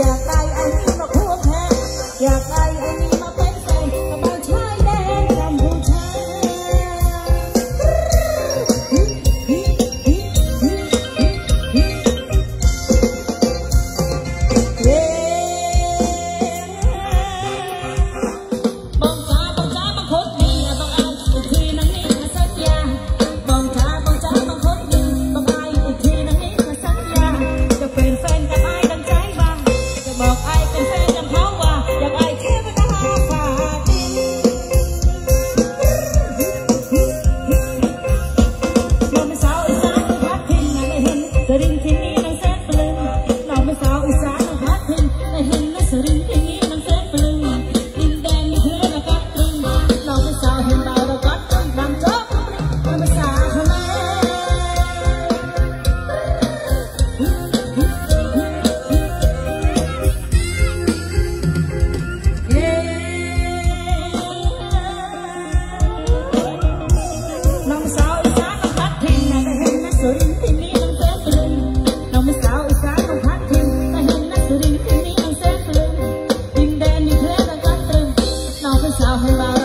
Yeah. about